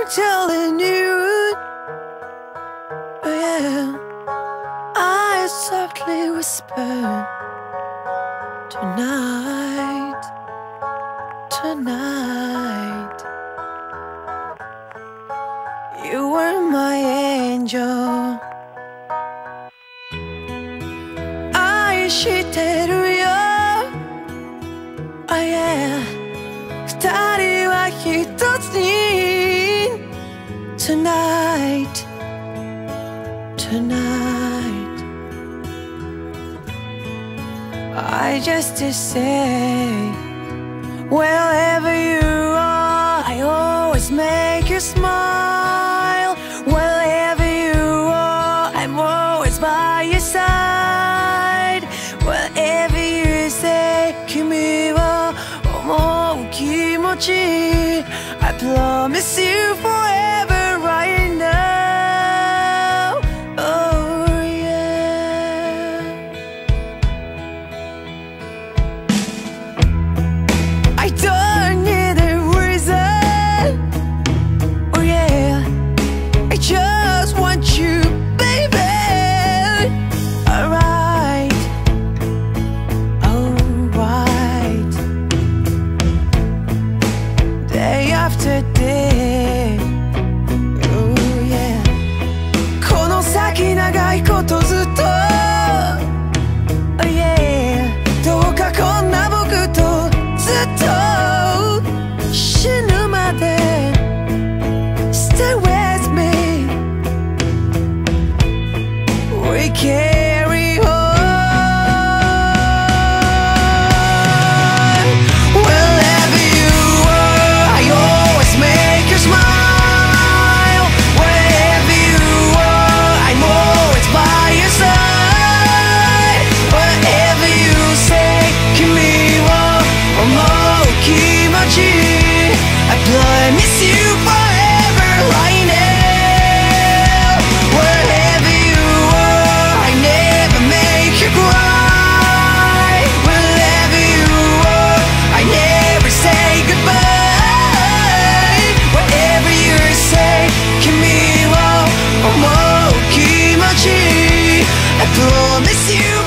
I'm telling you. Oh, yeah. I softly whisper tonight, tonight. You were my angel. 愛してるよ。Oh yeah. 二人は一つに tonight, tonight. I just to say, wherever you are, I always make you smile. Wherever you are, I'm always by your side. Wherever you say, Kimi wa omo kimochi, I promise you for. て、oh yeah、この先長いことずっと、oh yeah、どうかこんな僕とずっと死ぬまで Stay with me We can I promise you